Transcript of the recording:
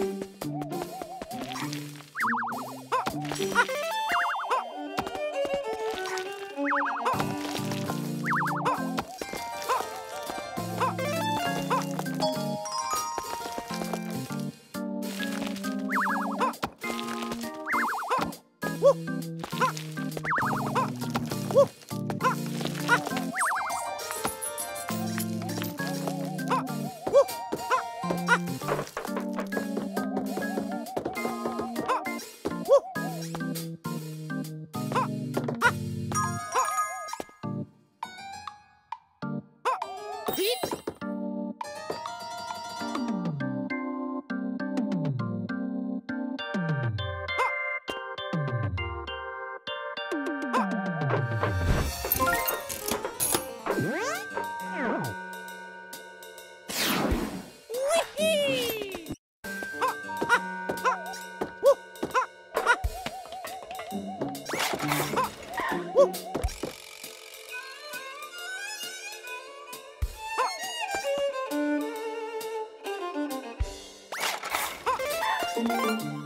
Oh! Woo! Ha!